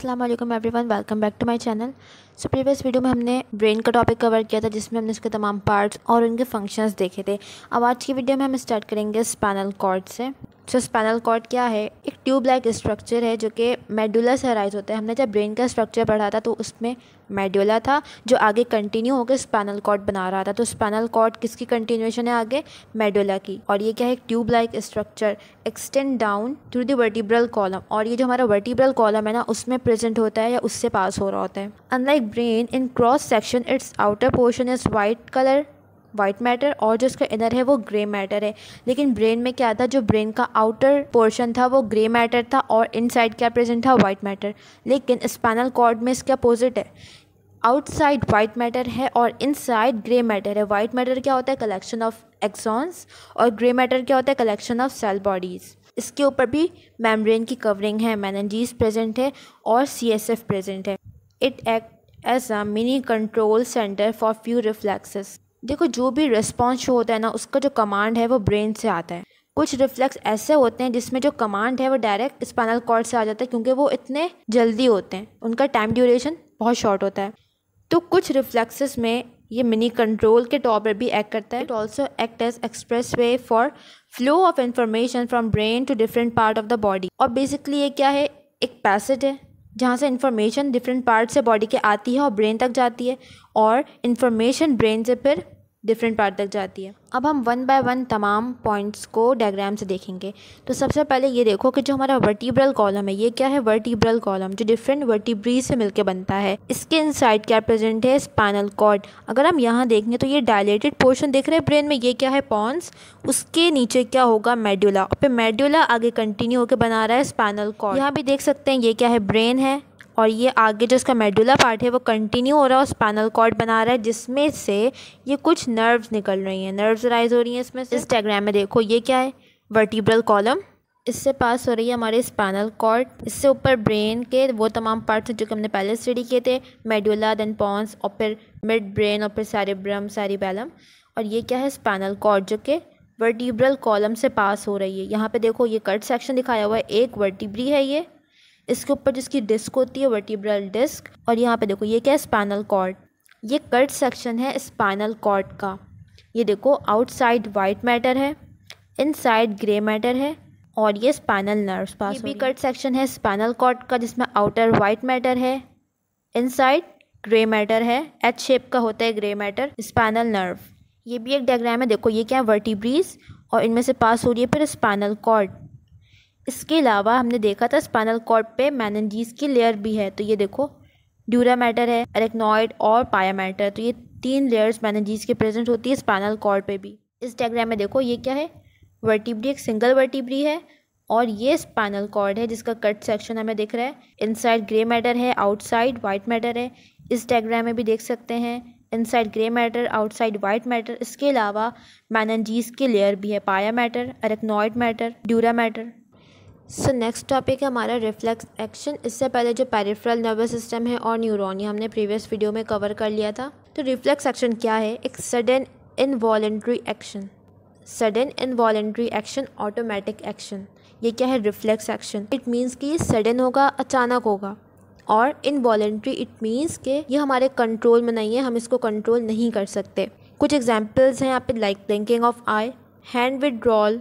अस्सलाम वालेकुम everyone welcome back to my channel so previous video में हमने ब्रेन का टॉपिक कवर किया था, जिसमें हमने उसके तमाम पार्ट्स और उनके फ़ंक्शंस देखे थे। अब आज की वीडियो में हम स्टार्ट करेंगे स्पैनल कॉर्ड से। सो स्पैनल कॉर्ड क्या है? एक ट्यूब लाइक स्ट्रक्चर है, जो कि मेडुला से राइज होता है। हमने जब ब्रेन का स्ट्रक्चर पढ़ा था तो उसमें मेडुला था, जो आगे कंटिन्यू होकर स्पैनल कॉर्ड बना रहा था। तो स्पैनल कॉर्ड किसकी कंटिन्यूएशन है आगे? मेडुला की। और ये क्या है? Tube like structure extend down through the vertebral column और ये जो हमारा वर्टिब्रल कॉलम है ना, उसमें प्रेजेंट होता है या उससे पास हो रहा होता है। Unlike brain in cross section its outer portion is white colour white matter और जो इसका इनर है, वो ग्रे मैटर है। लेकिन ब्रेन में क्या था? जो ब्रेन का आउटर पोर्शन था, वो ग्रे मैटर था, और इनसाइड क्या प्रेजेंट था? वाइट मैटर लेकिन स्पाइनल कॉर्ड में इसके अपोजिट है। आउटसाइड वाइट मैटर है और इनसाइड ग्रे मैटर है। वाइट मैटर क्या होता है? कलेक्शन ऑफ़ एक्सॉन्स और ग्रे मैटर क्या होता है? कलेक्शन ऑफ़ सेल बॉडीज़ इसके ऊपर भी मेम्ब्रेन की कवरिंग है मैनजीज प्रेजेंट है और सी एस एफ़ प्रेजेंट है। It act as a mini control centre for few reflexes देखो, जो भी रिस्पॉन्स शो होता है ना, उसका जो कमांड है, वो ब्रेन से आता है। कुछ रिफ्लेक्स ऐसे होते हैं जिसमें जो कमांड है, वो डायरेक्ट स्पाइनल कॉर्ड से आ जाता है, क्योंकि वो इतने जल्दी होते हैं। उनका टाइम ड्यूरेशन बहुत शॉर्ट होता है। तो कुछ रिफ्लेक्सेस में ये मिनी कंट्रोल के तौर पर भी एक्ट करता है। It also act as express way for flow of information from brain to different part of the body और बेसिकली ये क्या है? एक पैसेज है, जहाँ से इन्फॉर्मेशन डिफरेंट पार्ट से बॉडी के आती है और ब्रेन तक जाती है और इन्फॉर्मेशन ब्रेन से फिर डिफरेंट पार्ट तक जाती है। अब हम वन बाय वन तमाम पॉइंट्स को डायग्राम से देखेंगे। तो सबसे पहले ये देखो कि जो हमारा वर्टिब्रल कॉलम है, ये क्या है वर्टिब्रल कॉलम जो डिफरेंट वर्टिब्री से मिलकर बनता है। इसके इनसाइड क्या प्रेजेंट है? स्पाइनल कॉर्ड अगर हम यहाँ देखेंगे तो ये डायलेटेड पोर्शन देख रहे हैं ब्रेन में, ये क्या है? पॉन्स उसके नीचे क्या होगा? मेड्यूला और फिर मेड्यूला आगे कंटिन्यू होकर बना रहा है स्पाइनल कॉर्ड यहाँ भी देख सकते हैं ये क्या है? ब्रेन है। और ये आगे जो इसका मेडुला पार्ट है, वो कंटिन्यू हो रहा है और स्पाइनल कॉर्ड बना रहा है, जिसमें से ये कुछ नर्व्स निकल रही हैं। नर्व्स राइज हो रही हैं इसमें से। इस डायग्राम में देखो, ये क्या है? वर्टिब्रल कॉलम इससे पास हो रही है हमारे स्पाइनल कॉर्ड इससे ऊपर ब्रेन के वो तमाम पार्ट्स जो कि हमने पहले स्टडी किए थे। मेडुला देन पॉन्स और फिर मिड ब्रेन और फिर सैरिब्रम सैरिबेलम और ये क्या है? स्पाइनल कॉर्ड जो कि वर्टिब्रल कॉलम से पास हो रही है। यहाँ पे देखो, ये कट सेक्शन दिखाया हुआ है। एक वर्टिब्री है ये। इसके ऊपर जिसकी डिस्क होती है वर्टिब्रल डिस्क और यहाँ पे देखो ये क्या है? स्पाइनल कॉर्ड ये कट सेक्शन है स्पाइनल कॉर्ड का. ये देखो आउटसाइड वाइट मैटर है इनसाइड ग्रे मैटर है और ये स्पाइनल नर्व्स पास ये भी कट सेक्शन है स्पाइनल कॉर्ड का जिसमें आउटर वाइट मैटर है इनसाइड ग्रे मैटर है एच शेप का होता है ग्रे मैटर स्पाइनल नर्व ये भी एक डायग्राम है देखो ये क्या है? वर्टिब्रीज और इनमें से पास हो रही है फिर स्पाइनल कॉर्ड इसके अलावा हमने देखा था स्पाइनल कॉर्ड पे मैनजीज की लेयर भी है। तो ये देखो, ड्यूरा मैटर है अरेक्नॉइड और पाया मैटर तो ये तीन लेयर्स मैनजीज के प्रेजेंट होती है स्पाइनल कॉर्ड पे भी। इस डायग्राम में देखो, ये क्या है? वर्टिब्री, एक सिंगल वर्टिब्री है और ये स्पाइनल कॉर्ड है जिसका कट सेक्शन हमें दिख रहा है। इनसाइड ग्रे मैटर है, आउटसाइड वाइट मैटर है। इस डायग्राम में भी देख सकते हैं, inside grey matter, outside white matter. इसके अलावा मैनजीज की लेयर भी है, pia matter arachnoid matter, dura matter. So next topic है हमारा रिफ्लेक्स एक्शन इससे पहले जो पेरिफेरल नर्वस सिस्टम है और न्यूरोन ये हमने प्रीवियस वीडियो में कवर कर लिया था तो रिफ्लेक्स एक्शन क्या है? एक sudden involuntary action sudden involuntary action automatic action ये क्या है? रिफ्लेक्स एक्शन इट मीन्स कि ये सडन होगा, अचानक होगा. और इनवॉलेंट्री इट मीन्स कि ये हमारे कंट्रोल में नहीं है, हम इसको कंट्रोल नहीं कर सकते. कुछ एग्जाम्पल्स हैं, यहाँ पे like blinking of eye hand withdrawal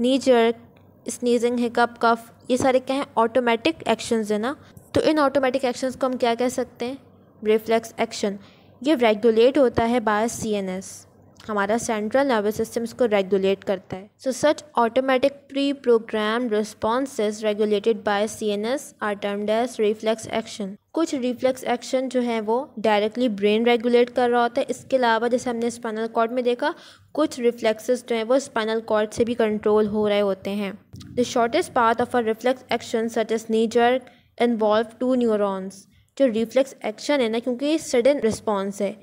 knee jerk sneezing hiccup cough ये सारे क्या हैं? ऑटोमेटिक एक्शंस है ना? तो इन ऑटोमेटिक एक्शंस को हम क्या कह सकते हैं? रिफ्लेक्स एक्शन ये रेगुलेट होता है बाय सी एन एस हमारा सेंट्रल नर्वस सिस्टम इसको रेगुलेट करता है। So such automatic pre program responses regulated by C N S are termed reflex action कुछ रिफ्लेक्स एक्शन जो है वो डायरेक्टली ब्रेन रेगुलेट कर रहा होता है। इसके अलावा जैसे हमने स्पाइनल कॉर्ड में देखा, कुछ रिफ्लेक्सेस जो हैं वो स्पाइनल कॉर्ड से भी कंट्रोल हो रहे होते हैं। The shortest part of a reflex action such as knee jerk involve two neurons जो रिफ्लेक्स एक्शन है ना, क्योंकि सडन रिस्पॉन्स है।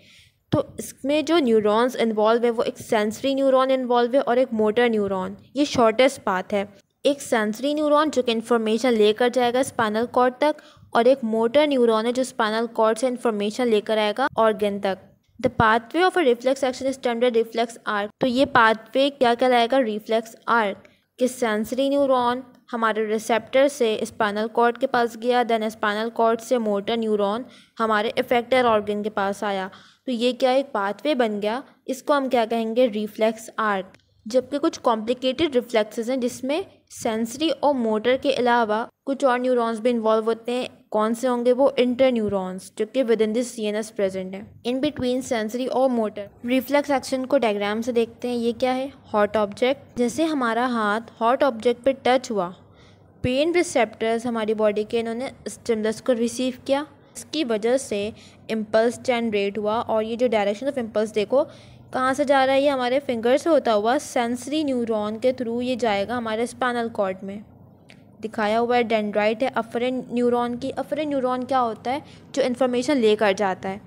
तो इसमें जो न्यूरॉन्स इन्वॉल्व है, वो एक सेंसरी न्यूरॉन इन्वॉल्व है और एक मोटर न्यूरॉन ये शॉर्टेस्ट पाथ है. एक सेंसरी न्यूरॉन जो कि इन्फॉर्मेशन लेकर जाएगा स्पाइनल कॉर्ड तक और एक मोटर न्यूरॉन है जो स्पाइनल कॉर्ड से इन्फॉर्मेशन लेकर आएगा ऑर्गन तक. The pathway of a reflex action is termed reflex arc तो ये पाथवे क्या कहलाएगा? रिफ्लेक्स आर्क कि सेंसरी न्यूरॉन हमारे रिसेप्टर से स्पाइनल कॉर्ड के पास गया देन स्पाइनल कॉर्ड से मोटर न्यूरॉन हमारे इफेक्टर ऑर्गन के पास आया. तो ये क्या एक पाथवे बन गया? इसको हम क्या कहेंगे? रिफ्लेक्स आर्क जबकि कुछ कॉम्प्लिकेटेड रिफ्लेक्सेस हैं जिसमें सेंसरी और मोटर के अलावा कुछ और न्यूरॉन्स भी इन्वॉल्व होते हैं। कौन से होंगे वो? इंटर न्यूरॉन्स जो कि within this C N S present है। इन बिटवीन सेंसरी और मोटर रिफ्लेक्स एक्शन को डायग्राम से देखते हैं। ये क्या है? हॉट ऑब्जेक्ट जैसे हमारा हाथ हॉट ऑब्जेक्ट पे टच हुआ। पेन रिसेप्टर्स हमारी बॉडी के इन्होंने स्टिमुलस को रिसीव किया। इसकी वजह से इम्पल्स जनरेट हुआ और ये जो डायरेक्शन ऑफ़ इम्पल्स देखो, कहाँ से जा रहा है? ये हमारे फिंगर से होता हुआ सेंसरी न्यूरॉन के थ्रू ये जाएगा हमारे स्पाइनल कॉर्ड में। दिखाया हुआ है डेंड्राइट है अफरेन न्यूरॉन की। अफरेन न्यूरॉन क्या होता है? जो इन्फॉर्मेशन लेकर जाता है।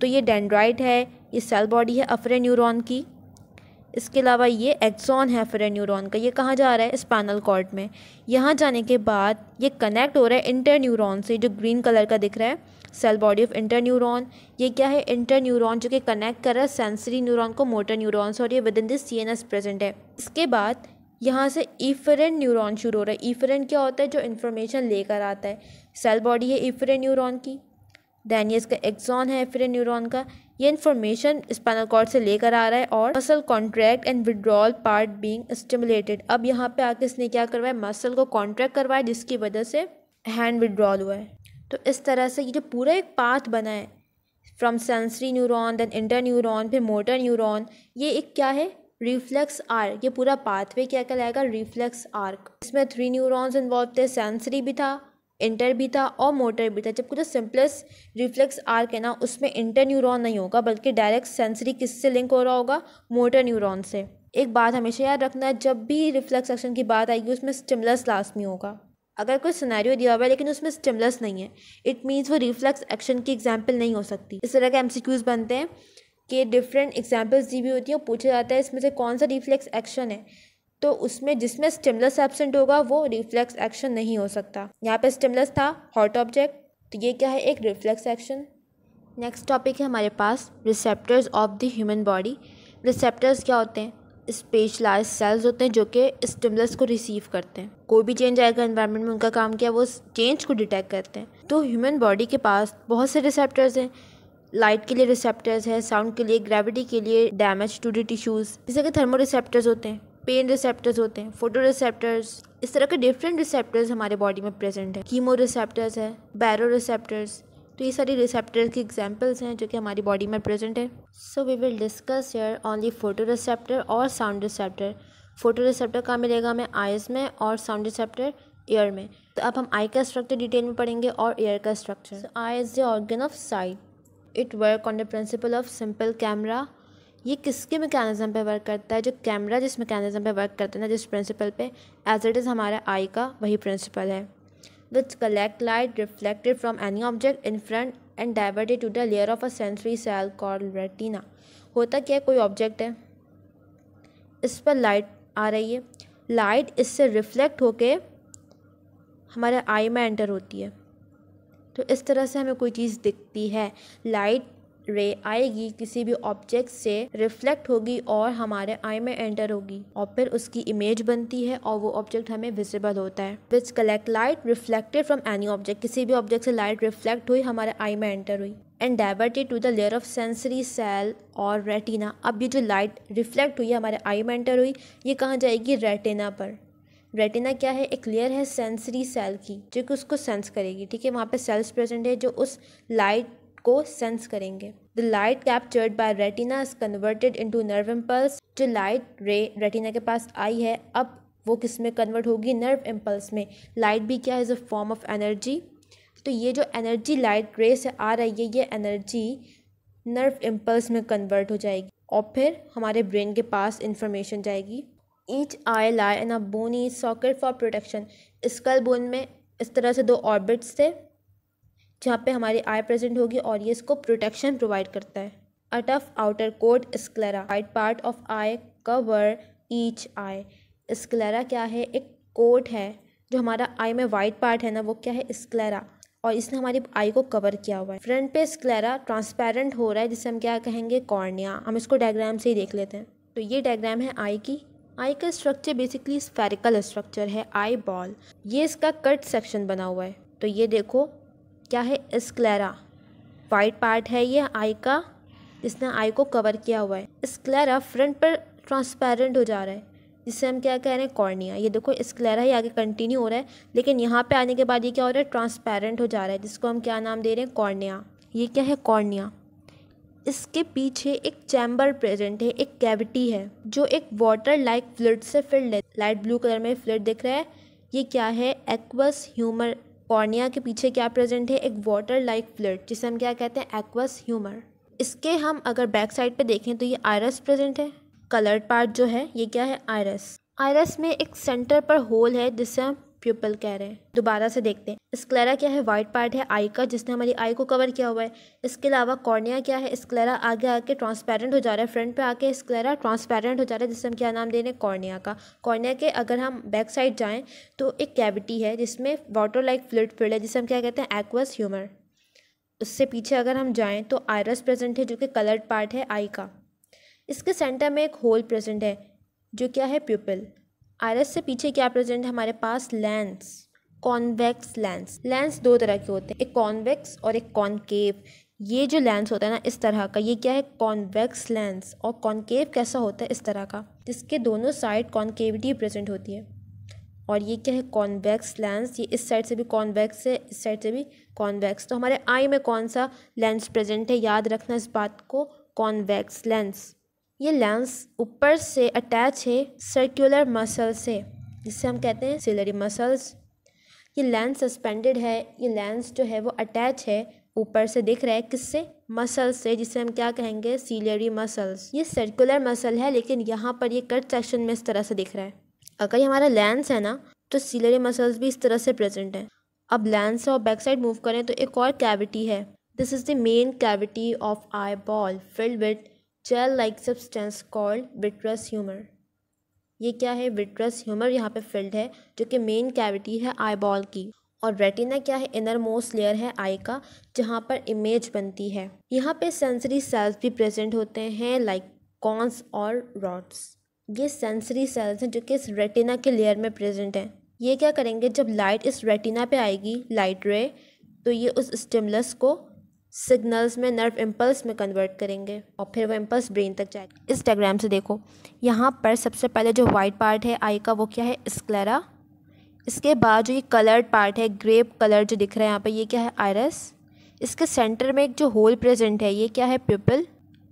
तो ये डेंड्राइट है, ये सेल बॉडी है अफरेन न्यूरॉन की। इसके अलावा ये एक्सॉन है अफरेन न्यूरॉन का, ये कहाँ जा रहा है? स्पाइनल कॉर्ड में। यहाँ जाने के बाद ये कनेक्ट हो रहा है इंटर न्यूरॉन से, जो ग्रीन कलर का दिख रहा है, cell body of inter neuron ये क्या है? इंटर न्यूरॉन जो कि कनेक्ट कर रहा है सेंसरी न्यूरॉन को, मोटर न्यूरॉन्स, और ये within this C N S present है। इसके बाद यहाँ से ईफरेन न्यूरॉन शुरू हो रहा है। ईफरेन क्या होता है? जो इन्फॉर्मेशन लेकर आता है। सेल बॉडी है ईफरेन न्यूरॉन की। दैन ये इसका एक्सॉन है एफरेन न्यूरॉन का। ये इन्फॉर्मेशन स्पाइनल कॉर्ड से लेकर आ रहा है और muscle contract and withdrawal part being stimulated अब यहाँ पे आके इसने क्या करवाया? मसल को कॉन्ट्रैक्ट करवाया, जिसकी वजह से हैंड विड्रॉल हुआ है। तो इस तरह से ये जो पूरा एक पाथ बना है from sensory neuron then inter neuron फिर मोटर न्यूरॉन ये एक क्या है? रिफ्लेक्स आर्क ये पूरा पाथवे क्या कहलाएगा? रिफ्लेक्स आर्क इसमें थ्री न्यूरॉन्स इन्वॉल्व थे सेंसरी भी था इंटर भी था और मोटर भी था। जबकि जो सिंपलेस्ट रिफ्लेक्स आर्क है ना, उसमें इंटर न्यूरॉन नहीं होगा, बल्कि डायरेक्ट सेंसरी किससे लिंक हो रहा होगा? मोटर न्यूरॉन से। एक बात हमेशा याद रखना, जब भी रिफ्लेक्स एक्शन की बात आएगी, उसमें स्टिमुलस लाजमी होगा। अगर कोई सिनेरियो दिया हुआ है, लेकिन उसमें स्टिमुलस नहीं है इट मीन्स वो रिफ्लेक्स एक्शन की एग्ज़ाम्पल नहीं हो सकती। इस तरह के एम बनते हैं कि डिफरेंट एग्जाम्पल्स दी भी होती हैं पूछा जाता है, इसमें से कौन सा रिफ्लेक्स एक्शन है? तो उसमें जिसमें स्टिमुलस एबसेंट होगा, वो रिफ्लेक्स एक्शन नहीं हो सकता। यहाँ पे स्टिमुलस था हॉट ऑब्जेक्ट तो ये क्या है? एक रिफ्लेक्स एक्शन नेक्स्ट टॉपिक है हमारे पास receptors of the human body receptors क्या होते हैं? स्पेशलाइज सेल्स होते हैं, जो कि स्टिमुलस को रिसीव करते हैं। कोई भी चेंज आएगा इन्वायरमेंट में, उनका काम क्या है? वो चेंज को डिटेक्ट करते हैं। तो ह्यूमन बॉडी के पास बहुत से रिसेप्टर्स हैं। लाइट के लिए रिसेप्टर्स है साउंड के लिए ग्रेविटी के लिए डैमेज टू डी टिश्यूज़ जैसे कि थर्मो रिसेप्टर्स होते हैं? पेन रिसेप्टर्स होते हैं फ़ोटो रिसेप्टर्स इस तरह के डिफरेंट रिसेप्टर्स हमारे बॉडी में प्रेजेंट है। कीमो रिसेप्टर्स है बैरो रिसेप्टर्स तो ये सारी रिसेप्टर्स की एग्जांपल्स हैं जो कि हमारी बॉडी में प्रेजेंट है। So we will discuss here only photo receptor और साउंड रिसेप्टर फ़ोटो रिसेप्टर कहाँ मिलेगा हमें? आइज़ में और साउंड रिसेप्टर एयर में। तो अब हम आई का स्ट्रक्चर डिटेल में पढ़ेंगे और एयर का structure eye is the organ of sight it work on the principle of simple camera ये किसके मैकेनिज्म पे वर्क करता है? जो कैमरा जिस मैकेनिज्म पे वर्क करता है ना, जिस प्रिंसिपल पे एज इट इज़ हमारा आई का वही प्रिंसिपल है। Which collect light reflected from any object in front and diverted to the layer of a sensory cell call retina होता क्या है? कोई ऑब्जेक्ट है। इस पर लाइट आ रही है। लाइट इससे रिफ्लेक्ट होके हमारे आई में एंटर होती है। तो इस तरह से हमें कोई चीज़ दिखती है। लाइट रे आएगी, किसी भी ऑब्जेक्ट से रिफ्लेक्ट होगी और हमारे आई में एंटर होगी और फिर उसकी इमेज बनती है और वो ऑब्जेक्ट हमें विजिबल होता है। Which collect light reflected from any object किसी भी ऑब्जेक्ट से लाइट रिफ्लेक्ट हुई, हमारे आई में एंटर हुई। And diverted to the layer of sensory cell और रेटिना अब ये जो लाइट रिफ्लेक्ट हुई, हमारे आई में एंटर हुई, ये कहाँ जाएगी? रेटिना पर। रेटिना क्या है? एक लेयर है सेंसरी सेल की, जो कि उसको सेंस करेगी। ठीक है, वहाँ पे सेल्स प्रेजेंट है, जो उस लाइट को सेंस करेंगे। The light captured by retina is converted into nerve impulse जो लाइट रे रेटिना के पास आई है, अब वो किसमें कन्वर्ट होगी? नर्व इम्पल्स में। लाइट भी क्या is a form of energy तो ये जो एनर्जी लाइट रे से आ रही है, ये एनर्जी नर्व इम्पल्स में कन्वर्ट हो जाएगी और फिर हमारे ब्रेन के पास इंफॉर्मेशन जाएगी। Each eye lie in a bony socket for protection skull bone में इस तरह से दो ऑर्बिट्स थे। जहाँ पे हमारी आई प्रेजेंट होगी और ये इसको प्रोटेक्शन प्रोवाइड करता है। A tough outer coat sclera white part of eye cover each eye sclera क्या है? एक कोट है जो हमारा आई में वाइट पार्ट है ना, वो क्या है? स्क्लेरा और इसने हमारी आई को कवर किया हुआ है। फ्रंट पे स्क्लेरा ट्रांसपेरेंट हो रहा है, जिसे हम क्या कहेंगे? कॉर्निया हम इसको डायग्राम से ही देख लेते हैं। तो ये डायग्राम है आई की। आई का स्ट्रक्चर बेसिकली स्फेरिकल स्ट्रक्चर है आई बॉल ये इसका कट सेक्शन बना हुआ है। तो ये देखो क्या है? स्क्लेरा वाइट पार्ट है ये आई का, जिसने आई को कवर किया हुआ है। स्क्लेरा फ्रंट पर ट्रांसपेरेंट हो जा रहा है, जिससे हम क्या कह रहे हैं? कॉर्निया ये देखो स्क्लेरा ही आगे कंटिन्यू हो रहा है, लेकिन यहाँ पे आने के बाद ये क्या हो रहा है? ट्रांसपेरेंट हो जा रहा है, जिसको हम क्या नाम दे रहे हैं? कॉर्निया ये क्या है? कॉर्निया इसके पीछे एक चैम्बर प्रेजेंट है, एक कैविटी है, जो एक वाटर लाइक फ्लड से फिल्ड है। लाइट ब्लू कलर में फ्लड दिख रहा है। ये क्या है? एक्वस ह्यूमर कॉर्निया के पीछे क्या प्रेजेंट है? एक वाटर लाइक फ्लड, जिसे हम क्या कहते हैं? एक्वस ह्यूमर इसके हम अगर बैक साइड पे देखें तो ये आयरस प्रेजेंट है। कलर्ड पार्ट जो है, ये क्या है? आयरस आयरस में एक सेंटर पर होल है, जिसे हम प्यूपल कह रहे हैं। दोबारा से देखते हैं। स्क्लेरा क्या है? वाइट पार्ट है। आई का, जिसने हमारी आई को कवर किया हुआ है। इसके अलावा कॉर्निया क्या है? स्क्लेरा आगे आके ट्रांसपेरेंट हो जा रहा है। फ्रंट पे आके स्क्लेरा ट्रांसपेरेंट हो जा रहा है, जिससे हम क्या नाम दे रहे हैं? कॉर्निया का। कॉर्निया के अगर हम बैक साइड जाएँ तो एक कैविटी है, जिसमें वाटर लाइक फ्लड फिल्ड है, जिसे हम क्या कहते हैं? एक्वस ह्यूमर उससे पीछे अगर हम जाएँ तो आयरस प्रेजेंट है, जो कि कलर्ड पार्ट है आई का। इसके सेंटर में एक होल प्रेजेंट है, जो क्या है? प्यूपल आयरस से पीछे क्या प्रेजेंट है? हमारे पास लेंस, कॉन्वेक्स लेंस। लेंस दो तरह के होते हैं, एक कॉन्वेक्स और एक कॉनकेव। ये जो लेंस होता है ना, इस तरह का, ये क्या है? Convex lens. और कॉनकेव कैसा होता है? इस तरह का, जिसके दोनों साइड कॉन्केविटी प्रेजेंट होती है। और ये क्या है? Convex lens. ये इस साइड से भी कॉन्वेक्स है, इस साइड से भी कॉन्वेक्स। तो हमारे आई में कौन सा लेंस प्रेजेंट है? याद रखना इस बात को, कॉन्वेक्स लेंस। ये लेंस ऊपर से अटैच है सर्कुलर मसल से जिससे हम कहते हैं सिलरी मसल्स ये लेंस सस्पेंडेड है, ये लेंस जो है वो अटैच है, ऊपर से दिख रहा है किससे? मसल से, जिसे हम क्या कहेंगे? सीलरी मसल्स ये सर्कुलर मसल है, लेकिन यहाँ पर ये कट सेक्शन में इस तरह से दिख रहा है। अगर ये हमारा लेंस है ना तो सीलरी मसल्स भी इस तरह से प्रेजेंट है। अब लेंस और बैक साइड मूव करें तो एक और कैविटी है। This is the main cavity of eyeball filled with gel like substance called vitreous humour ये क्या है? विट्रस ह्यूमर यहाँ पे फिल्ड है, जो कि मेन कैविटी है आई बॉल की और रेटिना क्या है? इनर मोस्ट लेयर है आई का, जहाँ पर इमेज बनती है। यहाँ पे सेंसरी सेल्स भी प्रेजेंट होते हैं लाइक कॉन्स और रॉड्स ये सेंसरी सेल्स हैं जो कि इस रेटिना के लेयर में प्रेजेंट हैं। ये क्या करेंगे? जब लाइट इस रेटिना पे आएगी लाइट रे तो ये उस स्टिमुलस को सिग्नल्स में, नर्व इम्पल्स में कन्वर्ट करेंगे और फिर वो इम्पल्स ब्रेन तक जाएगा। इस डायग्राम से देखो, यहाँ पर सबसे पहले जो वाइट पार्ट है, आई का वो क्या है? स्क्लेरा इसके बाद जो ये कलर्ड पार्ट है ग्रेप कलर जो दिख रहा है यहाँ पर, ये क्या है? आयरस इसके सेंटर में एक जो होल प्रेजेंट है, ये क्या है? प्यूपल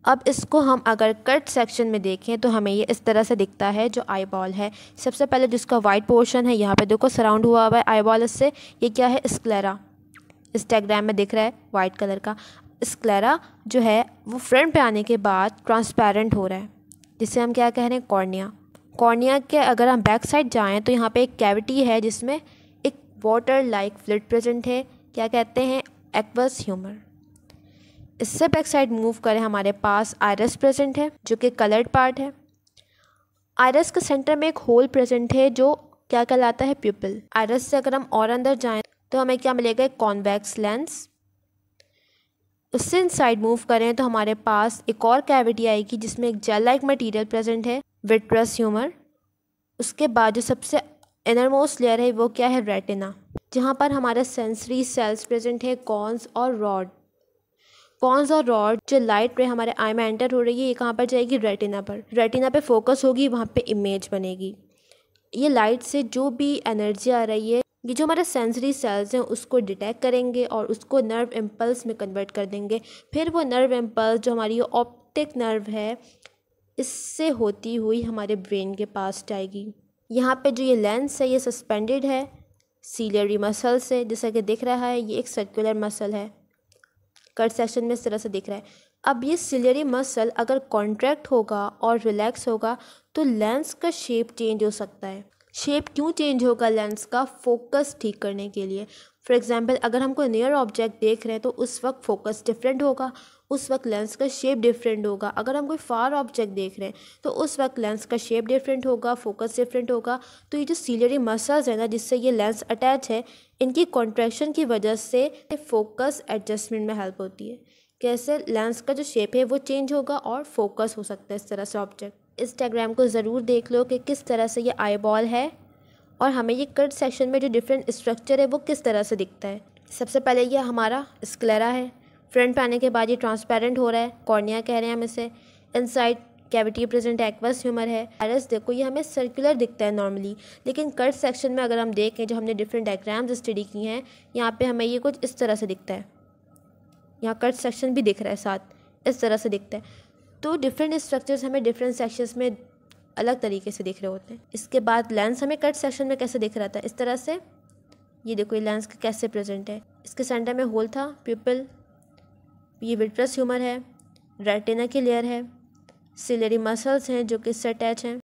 अब इसको हम अगर कट सेक्शन में देखें तो हमें ये इस तरह से दिखता है जो आई बॉल है। सबसे पहले जिसका वाइट पोर्शन है, यहाँ पे देखो सराउंड हुआ हुआ है आई बॉल इससे ये क्या है? स्क्लेरा इस डायग्राम में दिख रहा है वाइट कलर का। स्क्लेरा जो है, वो फ्रंट पे आने के बाद ट्रांसपेरेंट हो रहा है। जिसे हम क्या कह रहे हैं? कॉर्निया कॉर्निया के अगर हम बैक साइड जाएँ तो यहाँ पे एक कैविटी है जिसमें एक वाटर लाइक फ्लिट प्रेजेंट है। क्या कहते हैं? एक्वस ह्यूमर इससे बैक साइड मूव करें, हमारे पास आयरस प्रेजेंट है, जो कि कलर्ड पार्ट है। आयरस के सेंटर में एक होल प्रेजेंट है, जो क्या कहलाता है? प्यूपल आयरस से अगर हम और अंदर जाएँ तो हमें क्या मिलेगा? एक कॉन्वेक्स लेंस उससे साइड मूव करें तो हमारे पास एक और कैविटी आएगी जिसमें एक जेल लाइक मटीरियल प्रेजेंट है विट्रस ह्यूमर उसके बाद जो सबसे इनर मोस्ट लेयर है, वो क्या है? रेटिना जहाँ पर हमारे सेंसरी सेल्स प्रेजेंट है कॉन्स और रॉड कॉन्स और रॉड जो लाइट रे हमारे आई में एंटर हो रही है, ये कहाँ पर जाएगी? रेटिना पर. रेटिना पे फोकस होगी, वहाँ पे इमेज बनेगी. ये लाइट से जो भी एनर्जी आ रही है ये जो हमारे सेंसरी सेल्स हैं, उसको डिटेक्ट करेंगे और उसको नर्व इम्पल्स में कन्वर्ट कर देंगे। फिर वो नर्व इम्पल्स जो हमारी ऑप्टिक नर्व है, इससे होती हुई हमारे ब्रेन के पास जाएगी। यहाँ पे जो ये लेंस है, ये सस्पेंडेड है सीलरी मसल से, जैसा कि दिख रहा है, ये एक सर्कुलर मसल है। कट सेक्शन में इस तरह से दिख रहा है। अब ये सिलरी मसल अगर कॉन्ट्रैक्ट होगा और रिलैक्स होगा तो लेंस का शेप चेंज हो सकता है। शेप क्यों चेंज होगा लेंस का फोकस ठीक करने के लिए? फॉर एग्ज़ाम्पल अगर हम कोई नियर ऑब्जेक्ट देख रहे हैं तो उस वक्त फोकस डिफरेंट होगा, उस वक्त लेंस का शेप डिफरेंट होगा। अगर हम कोई फार ऑब्जेक्ट देख रहे हैं तो उस वक्त लेंस का शेप डिफरेंट होगा फोकस डिफरेंट होगा। तो ये जो सीलरी मसल्स है ना, जिससे ये लेंस अटैच है, इनकी कॉन्ट्रैक्शन की वजह से फोकस एडजस्टमेंट में हेल्प होती है। कैसे? लेंस का जो शेप है, वो चेंज होगा और फोकस हो सकता है इस तरह से ऑब्जेक्ट इस डायग्राम को ज़रूर देख लो कि किस तरह से ये आई बॉल है और हमें ये कट सेक्शन में जो डिफरेंट स्ट्रक्चर है, वो किस तरह से दिखता है। सबसे पहले ये हमारा स्क्लेरा है। फ्रंट पे आने के बाद ये ट्रांसपेरेंट हो रहा है कॉर्निया कह रहे हैं हम इसे। Inside cavity present aqueous humour है। आरस देखो, ये हमें सर्कुलर दिखता है नॉर्मली लेकिन कट सेक्शन में अगर हम देखें जो हमने डिफरेंट डायग्राम्स स्टडी की हैं, यहाँ पे हमें ये कुछ इस तरह से दिखता है। यहाँ कट सेक्शन भी दिख रहा है साथ, इस तरह से दिखता है। तो डिफरेंट स्ट्रक्चर्स हमें डिफरेंट सेक्शंस में अलग तरीके से दिख रहे होते हैं। इसके बाद लेंस हमें कट सेक्शन में कैसे दिख रहा था? इस तरह से। ये देखो, ये लेंस कैसे प्रेजेंट है। इसके सेंटर में होल था प्यूपल ये विट्रस ह्यूमर है। रेटिना की लेयर है। सिलेरी मसल्स हैं जो कि इससे अटैच हैं।